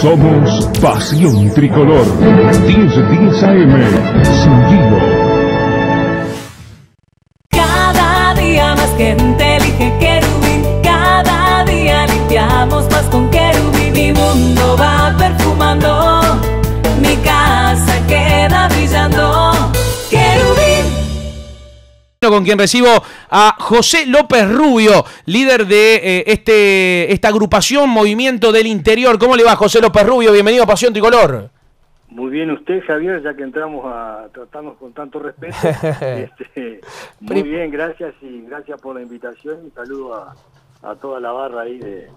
Somos Pasión Tricolor. 1010 AM. Sin Cada día más gente con quien recibo a José López Rubio, líder de eh, este, esta agrupación Movimiento del Interior. ¿Cómo le va José López Rubio? Bienvenido a Pasión Tricolor. Muy bien usted, Javier, ya que entramos a tratarnos con tanto respeto. Este, muy bien, gracias y gracias por la invitación y saludo a, a toda la barra ahí de,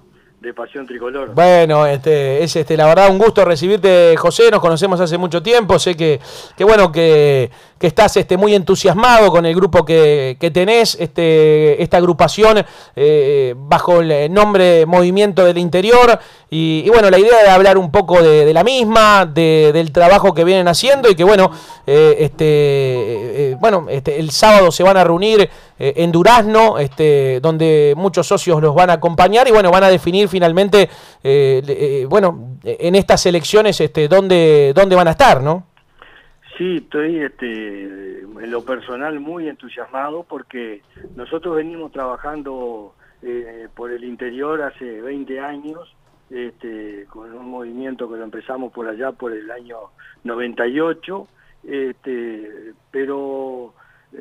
de Pasión Tricolor. Bueno, este, es este, la verdad un gusto recibirte, José. Nos conocemos hace mucho tiempo. Sé que, que bueno, que, que estás este, muy entusiasmado con el grupo que, que tenés, este, esta agrupación eh, bajo el nombre Movimiento del Interior. Y, bueno, la idea de hablar un poco de, la misma, de, del trabajo que vienen haciendo y que bueno, eh, este, eh, bueno, este, el sábado se van a reunir en Durazno, este, donde muchos socios los van a acompañar y bueno, van a definir finalmente, bueno, en estas elecciones, este, dónde, dónde van a estar, ¿no? Sí, estoy este, en lo personal muy entusiasmado porque nosotros venimos trabajando eh, por el interior hace 20 años este, con un movimiento que lo empezamos por allá por el año 98, este, pero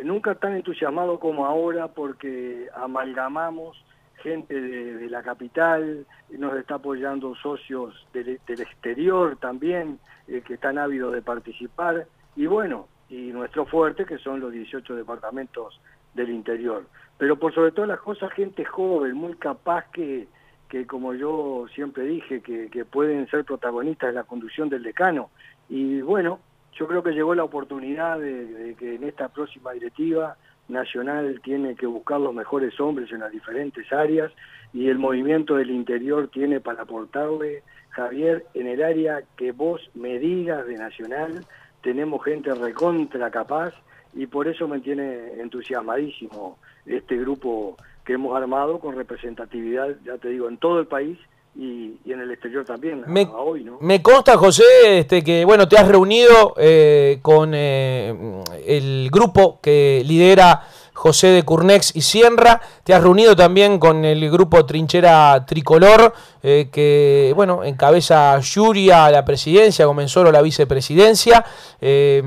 nunca tan entusiasmado como ahora porque amalgamamos gente de, la capital, nos está apoyando socios del, exterior también, eh, que están ávidos de participar, y bueno, y nuestro fuerte, que son los 18 departamentos del interior. Pero por sobre todas las cosas, gente joven, muy capaz que, que como yo siempre dije, que, pueden ser protagonistas en la conducción del decano. Y bueno, yo creo que llegó la oportunidad de, que en esta próxima directiva nacional tiene que buscar los mejores hombres en las diferentes áreas y el movimiento del interior tiene para aportarle, Javier, en el área que vos me digas de Nacional, tenemos gente recontra capaz y por eso me tiene entusiasmadísimo este grupo que hemos armado con representatividad, ya te digo, en todo el país y, en el exterior también, me, hoy, ¿no? Me consta, José, este, que bueno, te has reunido eh, con eh, el grupo que lidera José de Curnex y Sierra. Te has reunido también con el grupo Trinchera Tricolor, eh, que bueno, encabeza Yuria a la presidencia, comenzó la vicepresidencia. Eh,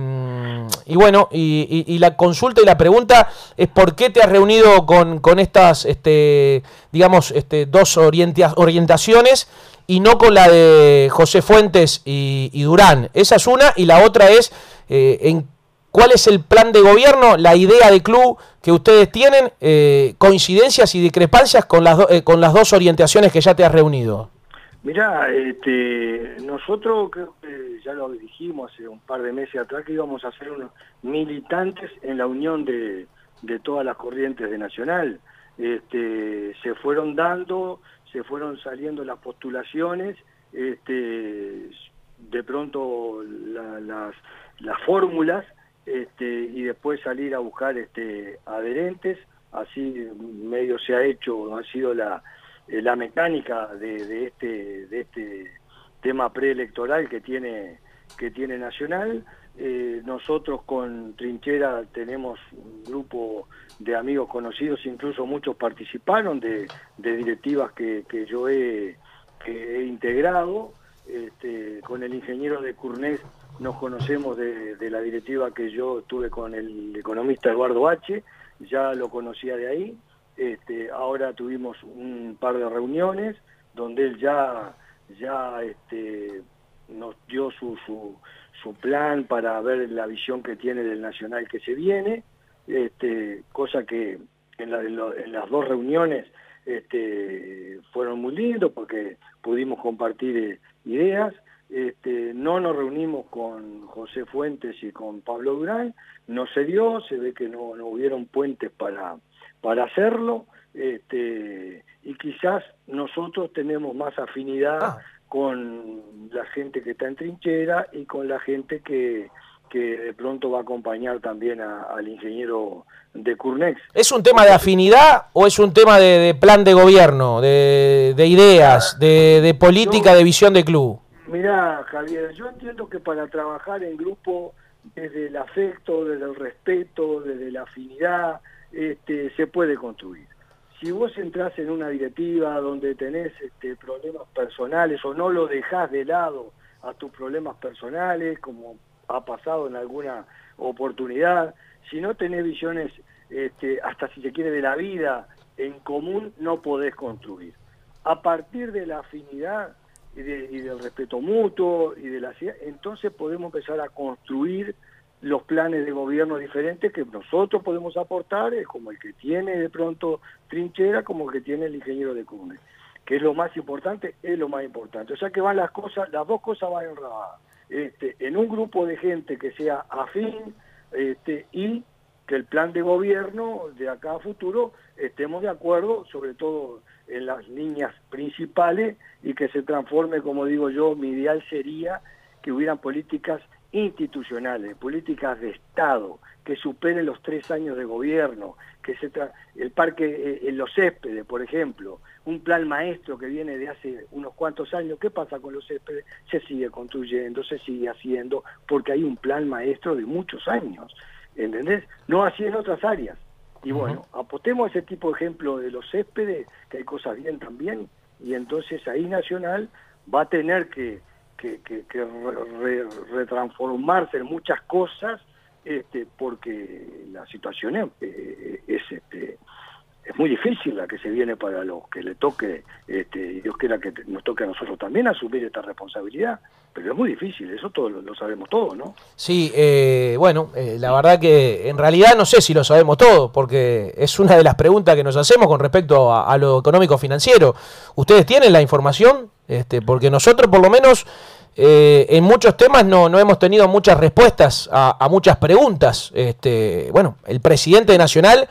y bueno, y, la consulta y la pregunta es por qué te has reunido con, con estas, este, digamos, este, dos orientaciones y no con la de José Fuentes y, Durán. Esa es una, y la otra es eh, en ¿Cuál es el plan de gobierno, la idea de club que ustedes tienen, eh, coincidencias y discrepancias con las, eh, con las dos orientaciones que ya te has reunido? Mirá, este, nosotros ya lo dijimos hace un par de meses atrás que íbamos a ser unos militantes en la unión de, de todas las corrientes de Nacional. Este, se fueron dando, se fueron saliendo las postulaciones, este, de pronto las, las fórmulas este, y después salir a buscar este, adherentes, así medio se ha hecho, ha sido la, eh, la mecánica de, este, de este tema preelectoral que tiene, que tiene Nacional. Eh, nosotros con Trinchera tenemos un grupo de amigos conocidos, incluso muchos participaron de, directivas que, yo he integrado. Este, con el ingeniero de Curnés nos conocemos de, la directiva que yo tuve con el economista Eduardo H., ya lo conocía de ahí, este, ahora tuvimos un par de reuniones donde él ya, ya este, nos dio su, su, su, plan para ver la visión que tiene del Nacional que se viene, este, cosa que en, las dos reuniones este, fueron muy lindos porque pudimos compartir eh, ideas. Este, no nos reunimos con José Fuentes y con Pablo Durán, no se dio, se ve que no, no hubieron puentes para, para hacerlo, este, y quizás nosotros tenemos más afinidad ah. con la gente que está en trinchera y con la gente que, que de pronto va a acompañar también al ingeniero de Curnex. ¿Es un tema de afinidad o es un tema de, plan de gobierno, de, ideas, de, política, de visión de club? Mirá, Javier, yo entiendo que para trabajar en grupo, desde el afecto, desde el respeto, desde la afinidad, este, se puede construir. Si vos entras en una directiva donde tenés este, problemas personales o no lo dejás de lado a tus problemas personales, como ha pasado en alguna oportunidad, si no tenés visiones, este, hasta si se quiere, de la vida en común, no podés construir. A partir de la afinidad y, del respeto mutuo y de la entonces podemos empezar a construir los planes de gobierno diferentes que nosotros podemos aportar, es como el que tiene de pronto trinchera, como el que tiene el ingeniero de Cune. Que es lo más importante, es lo más importante. O sea que van las cosas, las dos cosas van enredadas. Este, en un grupo de gente que sea afín este, y que el plan de gobierno de acá a futuro estemos de acuerdo, sobre todo en las líneas principales, y que se transforme, como digo yo, mi ideal sería que hubieran políticas institucionales, políticas de Estado, que superen los tres años de gobierno, que se el parque eh, en los céspedes, por ejemplo, un plan maestro que viene de hace unos cuantos años, ¿qué pasa con los céspedes? Se sigue construyendo, se sigue haciendo, porque hay un plan maestro de muchos años, ¿entendés? No así en otras áreas. Y bueno, apostemos a ese tipo de ejemplo de los céspedes, que hay cosas bien también, y entonces ahí Nacional va a tener que que, retransformarse en muchas cosas este, porque la situación es, eh, es, este, es muy difícil la que se viene para los que le toque, este, Dios quiera que nos toque a nosotros también asumir esta responsabilidad, pero es muy difícil, eso todo lo, sabemos todo, ¿no? Sí, eh, bueno, eh, la verdad que en realidad no sé si lo sabemos todo, porque es una de las preguntas que nos hacemos con respecto a, lo económico financiero. ¿Ustedes tienen la información? Este, porque nosotros por lo menos eh, en muchos temas no, no, hemos tenido muchas respuestas a, muchas preguntas. Este, bueno, el presidente nacional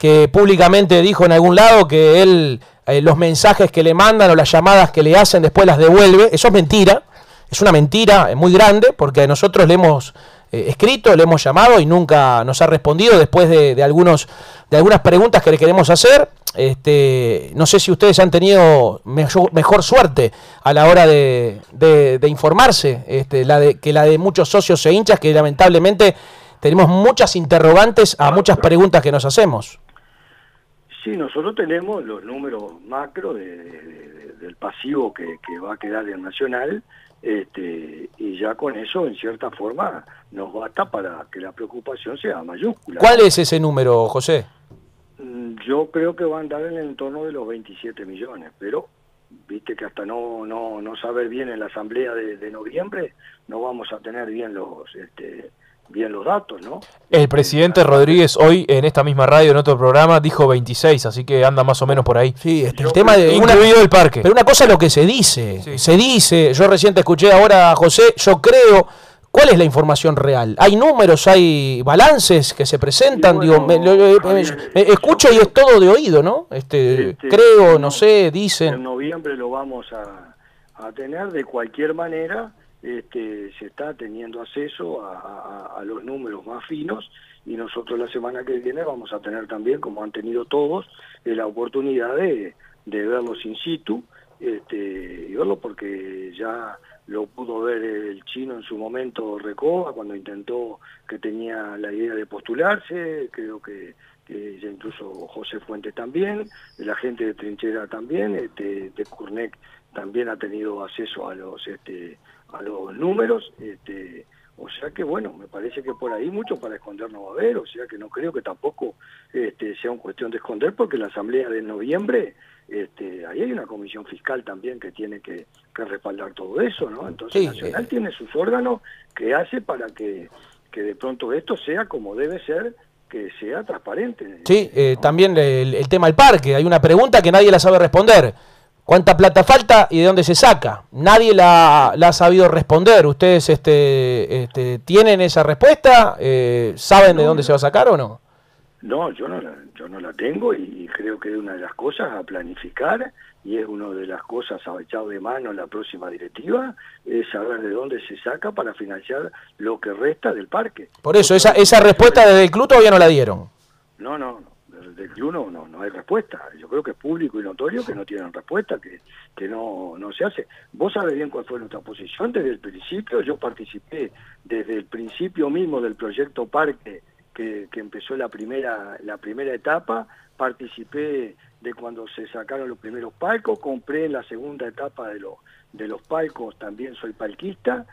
que públicamente dijo en algún lado que él eh, los mensajes que le mandan o las llamadas que le hacen después las devuelve, eso es mentira, es una mentira muy grande porque nosotros le hemos eh, escrito, le hemos llamado y nunca nos ha respondido después de, algunos, de algunas preguntas que le queremos hacer. Este, no sé si ustedes han tenido mejor, suerte a la hora de, informarse, este, que la de muchos socios e hinchas que lamentablemente tenemos muchas interrogantes a muchas preguntas que nos hacemos. Sí, nosotros tenemos los números macro del pasivo que, que va a quedar en Nacional este, y ya con eso, en cierta forma, nos basta para que la preocupación sea mayúscula. ¿Cuál es ese número, José? Mm, yo creo que va a andar en el entorno de los 27 millones, pero viste que hasta no no no saber bien en la asamblea de, de noviembre no vamos a tener bien los este, bien los datos, ¿no? El presidente Rodríguez hoy en esta misma radio, en otro programa, dijo 26, así que anda más o menos por ahí. Sí, este, el tema de... Incluido una, el parque. Pero una cosa es lo que se dice, se dice, yo recién escuché ahora a José, yo creo... ¿Cuál es la información real? ¿Hay números, hay balances que se presentan? Digo, me, escucho y es todo de oído, ¿no? Este, este creo, no, sé, dicen. En noviembre lo vamos a, a tener de cualquier manera este, se está teniendo acceso a, los números más finos y nosotros la semana que viene vamos a tener también, como han tenido todos, eh, la oportunidad de, verlos in situ este, y verlo porque ya lo pudo ver el chino en su momento Recoba cuando intentó que tenía la idea de postularse, creo que, incluso José Fuentes también, la gente de Trinchera también, este, de Curnec también ha tenido acceso a los este, a los números, este, o sea que bueno, me parece que por ahí mucho para esconder no va a haber, o sea que no creo que tampoco este, sea una cuestión de esconder, porque la asamblea de noviembre, este, ahí hay una comisión fiscal también que tiene que, respaldar todo eso, ¿no? Entonces Nacional eh, tiene sus órganos que hace para que, que de pronto esto sea como debe ser que sea transparente. Sí, eh, también el, el, tema del parque. Hay una pregunta que nadie la sabe responder cuánta plata falta y de dónde se saca. Nadie la, ha sabido responder. ¿Ustedes este, este, tienen esa respuesta? Eh, ¿Saben de dónde se va a sacar o no? No, yo no, la, yo no la tengo y creo que es una de las cosas a planificar y es una de las cosas a echar de mano en la próxima directiva, es saber de dónde se saca para financiar lo que resta del parque. Por eso, esa, esa respuesta desde el club todavía no la dieron. No, no, del, del club no, no, no hay respuesta. Yo creo que es público y notorio que no tienen respuesta, que, que no, no se hace. Vos sabés bien cuál fue nuestra posición desde el principio. Yo participé desde el principio mismo del proyecto Parque que, que empezó la primera, la primera etapa. Participé de cuando se sacaron los primeros palcos, compré en la segunda etapa de, los de los palcos, también soy palquista,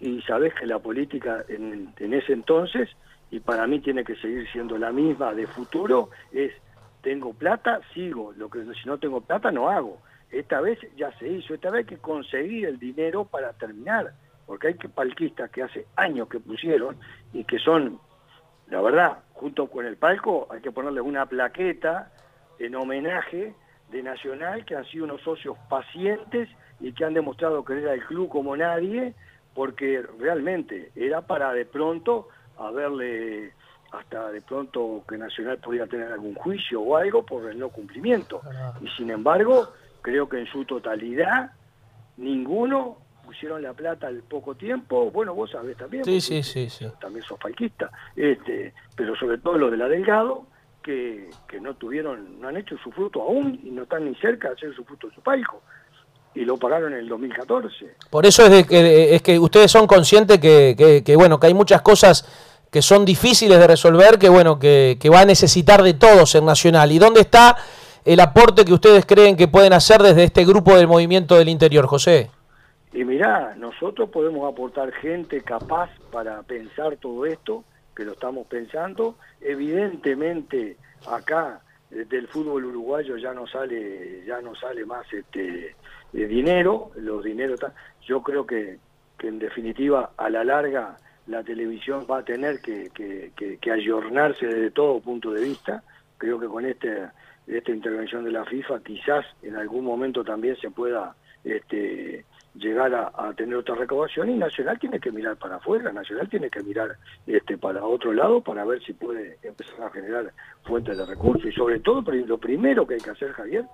y sabés que la política en, en ese entonces y para mí tiene que seguir siendo la misma de futuro, es tengo plata, sigo, lo que si no tengo plata no hago. Esta vez ya se hizo, esta vez hay que conseguir el dinero para terminar, porque hay que palquistas que hace años que pusieron y que son, la verdad, junto con el palco hay que ponerle una plaqueta en homenaje de Nacional, que han sido unos socios pacientes y que han demostrado que era el club como nadie, porque realmente era para de pronto a verle hasta de pronto que Nacional podía tener algún juicio o algo por el no cumplimiento. Y sin embargo, creo que en su totalidad, ninguno pusieron la plata al poco tiempo. Bueno, vos sabés también. Sí, sí, sí, sí. También sos falquista. Este, pero sobre todo lo de la Delgado, que, que no tuvieron, no han hecho su fruto aún y no están ni cerca de hacer su fruto en su palco y lo pagaron en el 2014. Por eso es, de que, es que ustedes son conscientes que, que, que, bueno, que hay muchas cosas que son difíciles de resolver, que bueno, que, va a necesitar de todos en Nacional. ¿Y dónde está el aporte que ustedes creen que pueden hacer desde este grupo del movimiento del interior, José? Y mirá, nosotros podemos aportar gente capaz para pensar todo esto, que lo estamos pensando. Evidentemente, acá del fútbol uruguayo ya no sale, ya no sale más este de dinero, los dineros. Yo creo que, que en definitiva, a la larga, la televisión va a tener que, que, que, que ayornarse desde todo punto de vista. Creo que con este, esta intervención de la FIFA quizás en algún momento también se pueda este, llegar a, a, tener otra recaudación y Nacional tiene que mirar para afuera, Nacional tiene que mirar este, para otro lado para ver si puede empezar a generar fuentes de recursos y sobre todo lo primero que hay que hacer Javier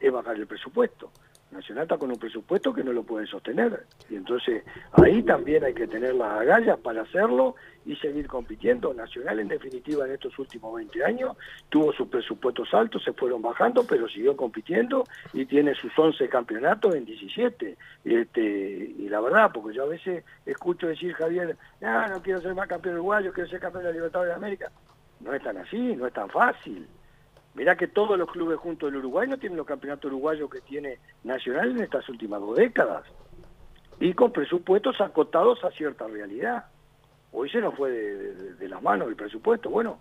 es bajar el presupuesto. Nacional está con un presupuesto que no lo puede sostener. Y entonces ahí también hay que tener las agallas para hacerlo y seguir compitiendo. Nacional, en definitiva, en estos últimos 20 años tuvo sus presupuestos altos, se fueron bajando, pero siguió compitiendo y tiene sus 11 campeonatos en 17. Este, y la verdad, porque yo a veces escucho decir, Javier, no, no quiero ser más campeón uruguayo, quiero ser campeón de la Libertadores de América. No es tan así, no es tan fácil. Mirá que todos los clubes juntos del Uruguay no tienen los campeonatos uruguayos que tiene Nacional en estas últimas dos décadas. Y con presupuestos acotados a cierta realidad. Hoy se nos fue de, de, las manos el presupuesto. Bueno,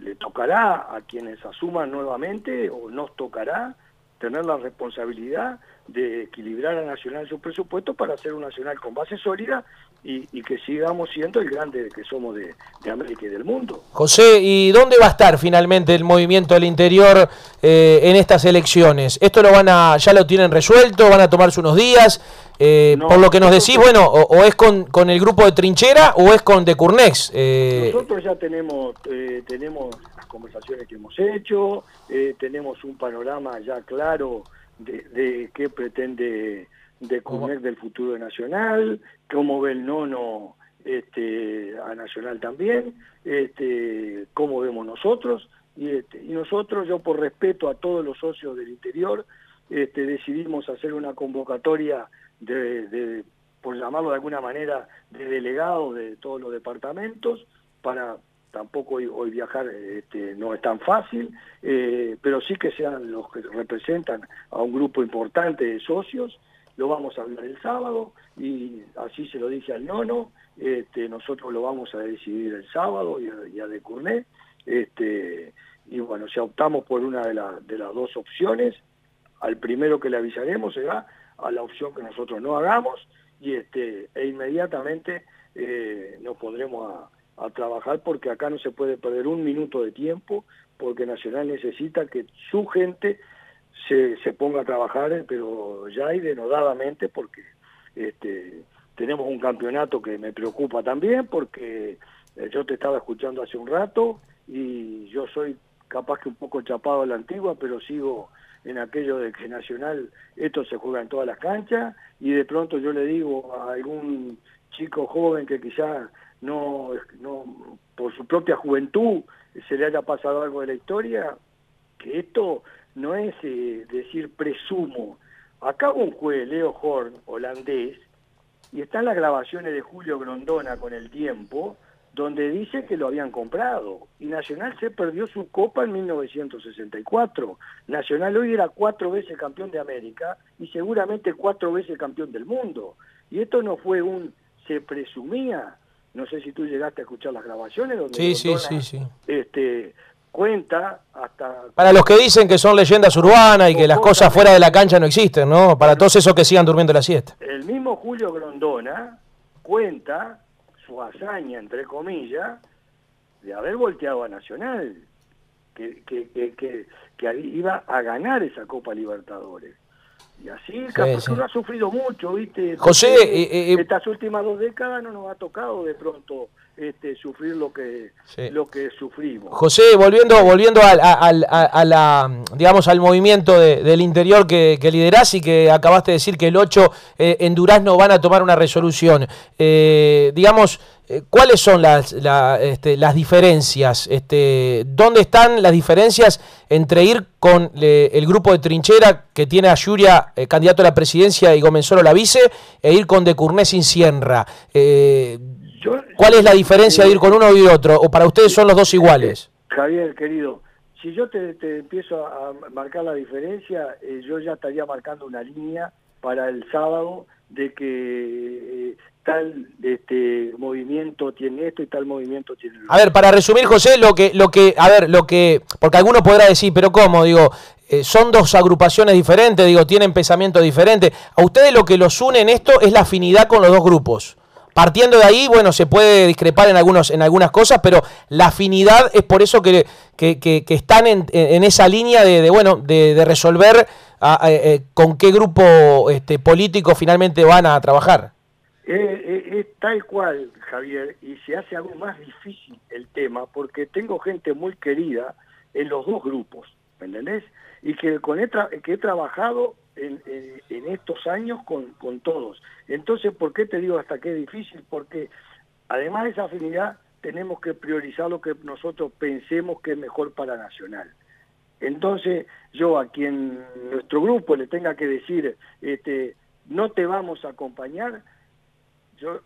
le tocará a quienes asuman nuevamente o nos tocará tener la responsabilidad de equilibrar a Nacional su presupuesto para hacer un Nacional con base sólida y, y que sigamos siendo el grande que somos de, de, América y del mundo. José, ¿y dónde va a estar finalmente el movimiento del interior eh, en estas elecciones? ¿Esto lo van a, ya lo tienen resuelto? ¿Van a tomarse unos días? Eh, no, por lo que nos decís, bueno, o, o, es con, con el grupo de Trinchera o es con de Curnex. Eh... Nosotros ya tenemos, eh, tenemos las conversaciones que hemos hecho, eh, tenemos un panorama ya claro de, de qué pretende de Curnex del futuro de Nacional, cómo ve el nono este, a Nacional también, este, cómo vemos nosotros, y, este, y nosotros, yo por respeto a todos los socios del interior, este, decidimos hacer una convocatoria de, de, por llamarlo de alguna manera, de delegados de todos los departamentos, para tampoco hoy, hoy viajar este, no es tan fácil, eh, pero sí que sean los que representan a un grupo importante de socios, lo vamos a hablar el sábado y así se lo dije al nono, este, nosotros lo vamos a decidir el sábado y a, y de Cournet, este, y bueno, si optamos por una de, la, de las dos opciones, al primero que le avisaremos será a la opción que nosotros no hagamos y este e inmediatamente eh, nos pondremos a, trabajar porque acá no se puede perder un minuto de tiempo porque Nacional necesita que su gente se, se ponga a trabajar pero ya y denodadamente porque este tenemos un campeonato que me preocupa también porque eh, yo te estaba escuchando hace un rato y yo soy capaz que un poco chapado a la antigua pero sigo en aquello de que Nacional esto se juega en todas las canchas y de pronto yo le digo a algún chico joven que quizá no, no por su propia juventud se le haya pasado algo de la historia, que esto no es eh, decir presumo. Acá un juez, Leo Horn, holandés, y están las grabaciones de Julio Grondona con el tiempo, donde dice que lo habían comprado. Y Nacional se perdió su copa en 1964. Nacional hoy era cuatro veces campeón de América y seguramente cuatro veces campeón del mundo. Y esto no fue un se presumía, no sé si tú llegaste a escuchar las grabaciones donde Sí, sí, Grondona, sí, sí. este cuenta hasta Para los que dicen que son leyendas urbanas y que las cosas fuera de la cancha no existen, ¿no? Para todos esos que sigan durmiendo la siesta. el mismo Julio Grondona cuenta su hazaña, entre comillas, de haber volteado a Nacional, que, que, que, que, que iba a ganar esa Copa Libertadores. Y así, capaz sí. uno ha sufrido mucho, ¿viste? José, Entonces, eh, eh, estas últimas dos décadas no nos ha tocado de pronto este, sufrir lo que, Sí. lo que sufrimos. José, volviendo, volviendo al, a, al- a- a la, digamos, al movimiento de- del interior que, que liderás y que acabaste de decir que el 8 eh, en Durazno van a tomar una resolución. Eh, digamos, eh, ¿cuáles son las, la- este, las diferencias? Este, ¿Dónde están las diferencias entre ir con le- el grupo de trinchera que tiene a Yuria, eh, candidato a la presidencia, y Gómez Solo la vice, e ir con De Curnés sin Cienra? Eh, ¿Cuál es la diferencia de ir con uno y otro? ¿O para ustedes son los dos iguales? Javier, querido, si yo te, te empiezo a marcar la diferencia, eh, yo ya estaría marcando una línea para el sábado de que eh, tal este movimiento tiene esto y tal movimiento tiene lo A ver, para resumir, José, lo que, lo que, a ver, lo que, porque alguno podrá decir, pero ¿cómo? Digo, eh, son dos agrupaciones diferentes, digo, tienen pensamientos diferentes. A ustedes lo que los une en esto es la afinidad con los dos grupos. Partiendo de ahí, bueno, se puede discrepar en, algunos, en algunas cosas, pero la afinidad es por eso que, que, que- que están en, en esa línea de, de, bueno, de, resolver eh, con qué grupo este, político finalmente van a trabajar. Eh, eh, es tal cual, Javier, y se hace aún más difícil el tema porque tengo gente muy querida en los dos grupos, ¿me entendés? Y que, con he, que he trabajado en, en- en estos años con, con todos. Entonces, ¿por qué te digo hasta qué difícil? Porque además de esa afinidad, tenemos que priorizar lo que nosotros pensemos que es mejor para Nacional. Entonces, yo a quien nuestro grupo le tenga que decir, este, no te vamos a acompañar, yo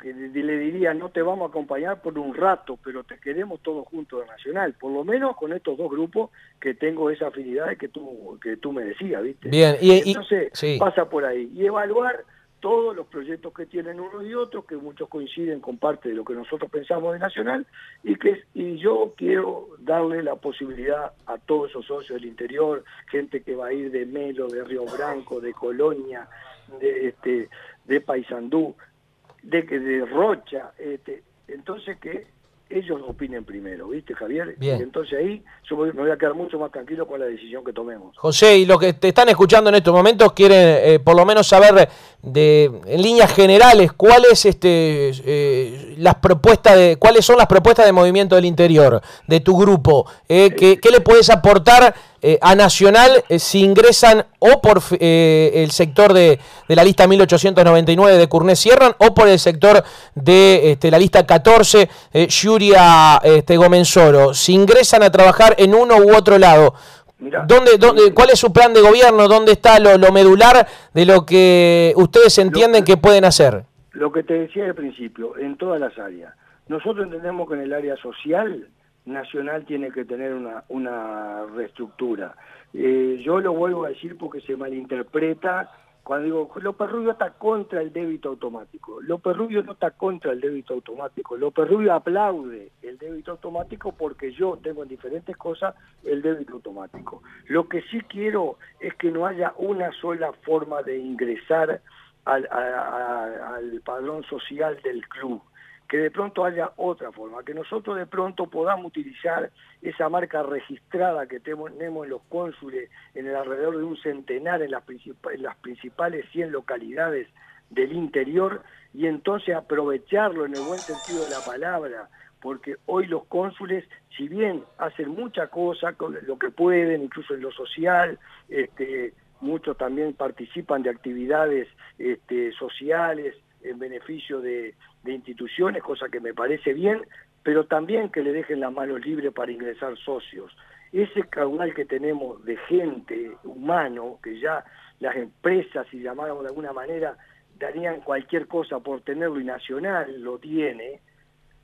que le diría, no te vamos a acompañar por un rato, pero te queremos todos juntos de Nacional, por lo menos con estos dos grupos que tengo esa afinidad que tú, que tú me decías, ¿viste? Bien, y- y- Entonces, sí. pasa por ahí. Y evaluar todos los proyectos que tienen uno y otro, que muchos coinciden con parte de lo que nosotros pensamos de Nacional, y que y yo quiero darle la posibilidad a todos esos socios del interior, gente que va a ir de Melo, de Río Branco, de Colonia, de este de Paysandú, de que de Rocha, este, entonces que ellos opinen primero, ¿viste, Javier? Bien. Y entonces ahí yo voy- me voy a quedar mucho más tranquilo con la decisión que tomemos. José, y los que te están escuchando en estos momentos quieren eh, por lo menos saber de, en líneas generales cuáles este, eh, las propuestas de cuáles son las propuestas de movimiento del interior de tu grupo. Eh, ¿qué, qué le puedes aportar eh, a Nacional eh, si ingresan o por eh, el sector de, de la lista 1899 de Curnés cierran o por el sector de este, la lista 14 eh, Yuria este, Gomenzoro? Si ingresan a trabajar en uno u otro lado. Mirá, ¿Dónde, dónde, ¿Cuál es su plan de gobierno? ¿Dónde está lo, lo medular de lo que ustedes entienden que pueden hacer? Lo que te decía al principio, en todas las áreas. Nosotros entendemos que en el área social, Nacional tiene que tener una, una reestructura. Eh, yo lo vuelvo a decir porque se malinterpreta cuando digo, López Rubio está contra el débito automático. López Rubio no está contra el débito automático. López Rubio aplaude el débito automático porque yo tengo en diferentes cosas el débito automático. Lo que sí quiero es que no haya una sola forma de ingresar al, al padrón social del club, que de pronto haya otra forma, que nosotros de pronto podamos utilizar esa marca registrada que tenemos en los cónsules en el alrededor de un centenar en las, principales 100 localidades del interior y entonces aprovecharlo en el buen sentido de la palabra, porque hoy los cónsules, si bien hacen mucha cosa con lo que pueden, incluso en lo social, este, muchos también participan de actividades este, sociales en beneficio de, de instituciones, cosa que me parece bien, pero también que le dejen las manos libres para ingresar socios. ese caudal que tenemos de gente, humano, que ya las empresas, si llamáramos de alguna manera, darían cualquier cosa por tenerlo y Nacional lo tiene,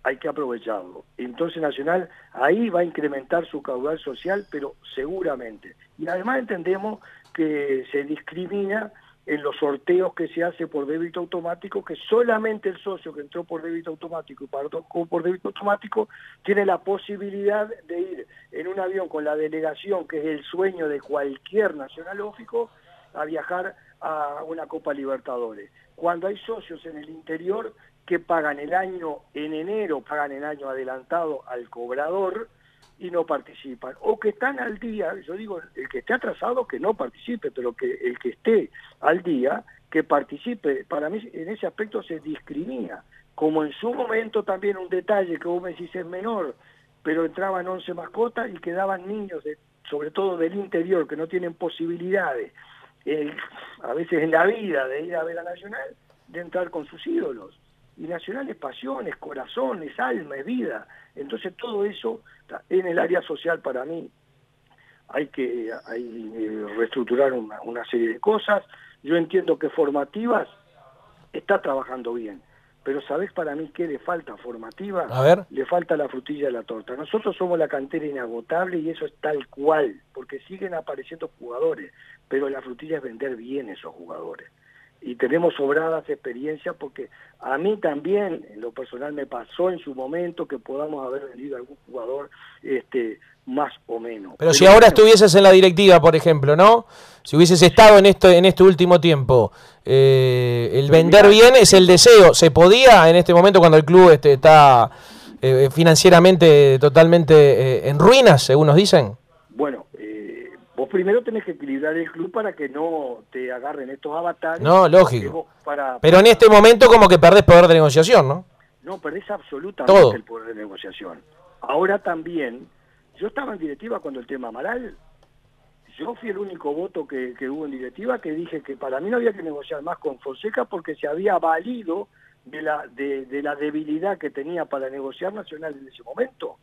hay que aprovecharlo. Entonces Nacional ahí va a incrementar su caudal social, pero seguramente. Y además entendemos que se discrimina en los sorteos que se hace por débito automático, que solamente el socio que entró por débito automático y pagó por débito automático tiene la posibilidad de ir en un avión con la delegación, que es el sueño de cualquier nacionalófico, a viajar a una Copa Libertadores. Cuando hay socios en el interior que pagan el año en enero, pagan el año adelantado al cobrador, y no participan. O que están al día, yo digo, el que esté atrasado que no participe, pero que el que esté al día, que participe. Para mí en ese aspecto se discrimina. Como en su momento también un detalle que vos me decís es menor, pero entraban 11 mascotas y quedaban niños, de, sobre todo del interior, que no tienen posibilidades, eh, a veces en la vida, de ir a ver a Nacional, de entrar con sus ídolos. Y Nacional es pasión, es corazón, es alma, es vida. Entonces todo eso en el área social para mí hay que hay, eh, reestructurar una, una, serie de cosas. Yo entiendo que formativas está trabajando bien, pero ¿sabés para mí qué le falta formativa? A ver. Le falta la frutilla de la torta. Nosotros somos la cantera inagotable y eso es tal cual, porque siguen apareciendo jugadores, pero la frutilla es vender bien esos jugadores y tenemos sobradas experiencias porque a mí también en lo personal me pasó en su momento que podamos haber vendido algún jugador este más o menos. Pero, si ahora estuvieses en la directiva, por ejemplo, ¿no? Si hubieses estado en esto en este último tiempo, eh, el vender bien es el deseo. ¿Se podía en este momento cuando el club este, está eh, financieramente totalmente eh, en ruinas, según nos dicen? Bueno, Vos primero tenés que equilibrar el club para que no te agarren estos avatares. No, lógico. Pero en este momento como que perdés poder de negociación, ¿no? No, perdés absolutamente el poder de negociación. Ahora también, yo estaba en directiva cuando el tema Amaral, yo fui el único voto que, hubo en directiva que dije que para mí no había que negociar más con Fonseca porque se había valido de la, de, de la debilidad que tenía para negociar Nacional en ese momento.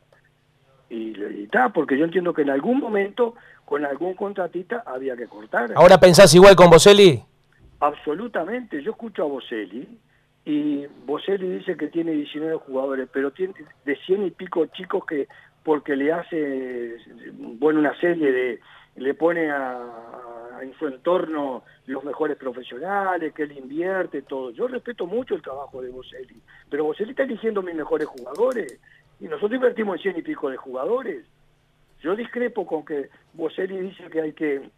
Y, está, porque yo entiendo que en algún momento con algún contratista había que cortar. ¿Ahora pensás igual con Boselli? Absolutamente, yo escucho a Boselli y Boselli dice que tiene 19 jugadores, pero tiene de 100 y pico chicos que porque le hace bueno una serie de le pone a, en su entorno los mejores profesionales, que él invierte, todo. Yo respeto mucho el trabajo de Boselli, pero Boselli está eligiendo mis mejores jugadores y nosotros invertimos en 100 y pico de jugadores. Yo discrepo con que Boselli dice que hay que,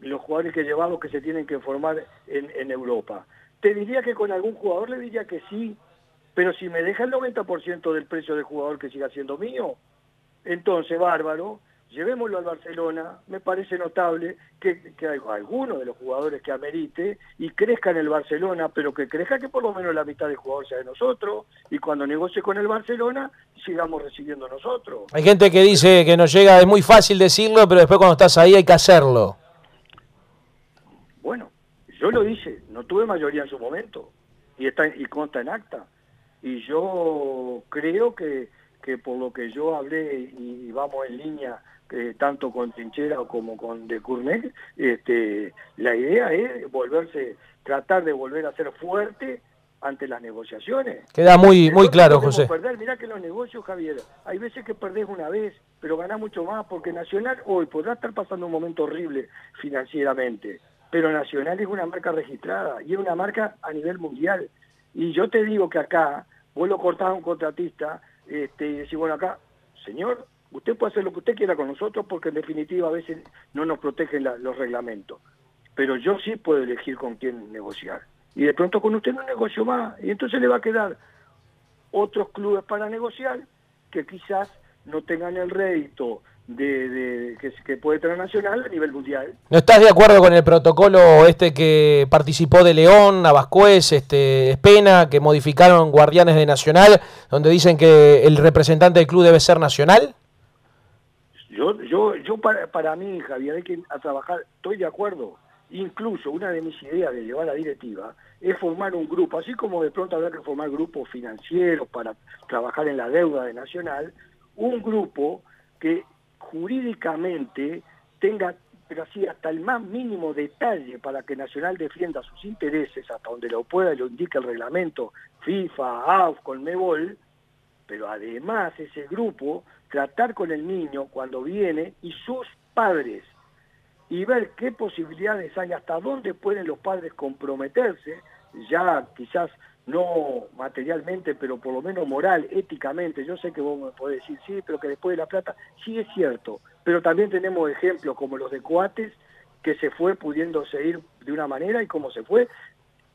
los jugadores que he llevado que se tienen que formar en, en Europa. Te diría que con algún jugador le diría que sí, pero si me deja el 90% del precio del jugador que siga siendo mío, entonces bárbaro, llevémoslo al Barcelona, me parece notable que, que alguno de los jugadores que amerite y crezca en el Barcelona, pero que crezca que por lo menos la mitad del jugador sea de nosotros, y cuando negocie con el Barcelona, sigamos recibiendo nosotros. Hay gente que dice que nos llega, es muy fácil decirlo, pero después cuando estás ahí hay que hacerlo. Bueno, yo lo hice, no tuve mayoría en su momento, y, está, y consta en acta, y yo creo que que por lo que yo hablé y vamos en línea eh, tanto con Trinchera como con De Cournec, este, la idea es volverse, tratar de volver a ser fuerte ante las negociaciones. Queda muy muy claro, José. Perder, mirá que los negocios, Javier, hay veces que perdés una vez, pero ganás mucho más, porque Nacional hoy podrá estar pasando un momento horrible financieramente, pero Nacional es una marca registrada y es una marca a nivel mundial. Y yo te digo que acá, vos lo cortás a un contratista este, y decir, bueno, acá, señor, usted puede hacer lo que usted quiera con nosotros porque en definitiva a veces no nos protegen los reglamentos. Pero yo sí puedo elegir con quién negociar. Y de pronto con usted no negocio más. Y entonces le va a quedar otros clubes para negociar que quizás no tengan el rédito de, que, puede tener Nacional a nivel mundial. ¿No estás de acuerdo con el protocolo este que participó de León, Navascués, este, Espena, que modificaron Guardianes de Nacional, donde dicen que el representante del club debe ser nacional? Yo, yo, yo para, para mí, Javier, hay que a trabajar, estoy de acuerdo. Incluso una de mis ideas de llevar la directiva es formar un grupo, así como de pronto habrá que formar grupos financieros para trabajar en la deuda de Nacional, un grupo que jurídicamente tenga, pero así hasta el más mínimo detalle para que Nacional defienda sus intereses, hasta donde lo pueda, lo indica el reglamento FIFA, AUF, Colmebol, pero además ese grupo tratar con el niño cuando viene y sus padres y ver qué posibilidades hay, hasta dónde pueden los padres comprometerse, ya quizás no materialmente, pero por lo menos moral, éticamente. Yo sé que vos me podés decir, sí, pero que después de la plata, sí es cierto, pero también tenemos ejemplos como los de Coates, que se fue pudiendo seguir de una manera y cómo se fue.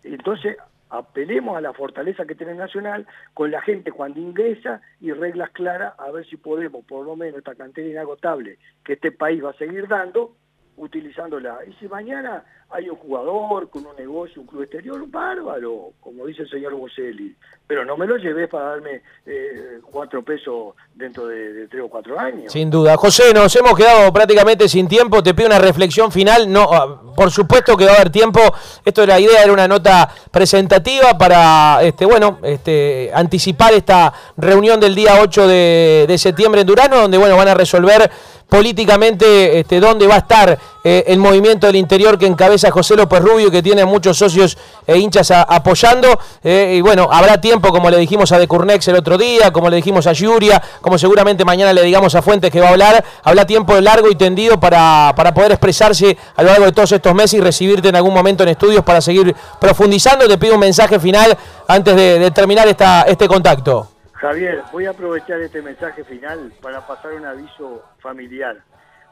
Entonces, apelemos a la fortaleza que tiene Nacional con la gente cuando ingresa y reglas claras, a ver si podemos, por lo menos, esta cantidad inagotable que este país va a seguir dando, utilizándola. Y si mañana hay un jugador con un negocio, un club exterior, bárbaro, como dice el señor Boselli, pero no me lo llevé para darme eh, cuatro pesos dentro de, tres o cuatro años. Sin duda. José, nos hemos quedado prácticamente sin tiempo, te pido una reflexión final, no, ah, por supuesto que va a haber tiempo, esto era la idea, era una nota presentativa para, este, bueno, este, anticipar esta reunión del día 8 de, de septiembre en Durano, donde, bueno, van a resolver políticamente este, dónde va a estar eh, el movimiento del interior que encabeza José López Rubio, que tiene muchos socios e hinchas apoyando. Eh, y bueno, habrá tiempo, como le dijimos a De Curnex el otro día, como le dijimos a Yuria, como seguramente mañana le digamos a Fuentes que va a hablar. Habrá tiempo largo y tendido para, para poder expresarse a lo largo de todos estos meses y recibirte en algún momento en estudios para seguir profundizando. Te pido un mensaje final antes de, terminar esta, este contacto. Javier, voy a aprovechar este mensaje final para pasar un aviso familiar.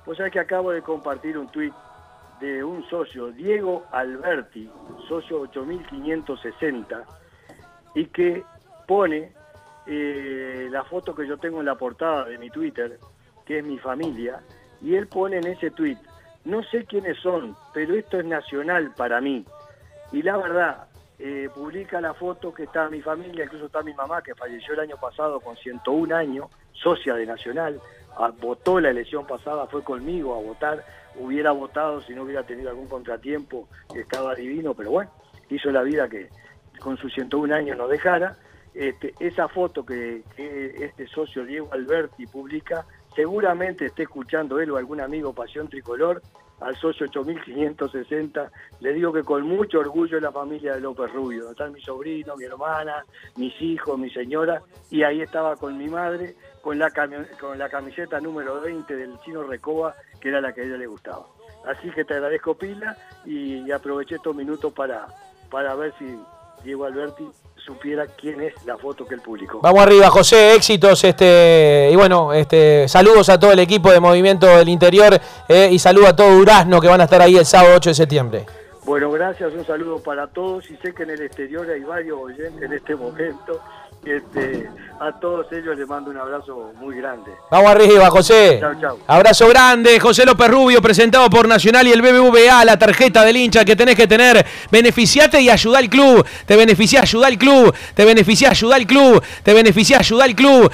Pues sabés que acabo de compartir un tuit de un socio, Diego Alberti, socio 8560, y que pone eh, la foto que yo tengo en la portada de mi Twitter, que es mi familia, y él pone en ese tuit, no sé quiénes son, pero esto es nacional para mí. Y la verdad, eh, publica la foto que está mi familia, incluso está mi mamá, que falleció el año pasado con 101 años, socia de Nacional, votó la elección pasada, fue conmigo a votar, hubiera votado si no hubiera tenido algún contratiempo, estaba divino, pero bueno, hizo la vida que con sus 101 años nos dejara. Este, esa foto que, que este socio Diego Alberti publica, seguramente esté escuchando él o algún amigo Pasión Tricolor, al socio 8560, le digo que con mucho orgullo es la familia de López Rubio. Están mi sobrino, mi hermana, mis hijos, mi señora, y ahí estaba con mi madre, con la, con la camiseta número 20 del chino Recoba, que era la que a ella le gustaba. Así que te agradezco pila y, aproveché estos minutos para, para ver si Diego Alberti supiera quién es la foto que él publicó. Vamos arriba, José, éxitos, este, y bueno, este, saludos a todo el equipo de Movimiento del Interior eh, y saludos a todo Durazno que van a estar ahí el sábado 8 de septiembre. Bueno, gracias, un saludo para todos y sé que en el exterior hay varios oyentes en este momento este, a todos ellos les mando un abrazo muy grande. Vamos arriba, José. Chau, chau. Abrazo grande, José López Rubio, presentado por Nacional y el BBVA, la tarjeta del hincha que tenés que tener. Beneficiate y ayuda al club. Te beneficia, ayuda al club. Te beneficia, ayuda al club. Te beneficia, ayuda al club.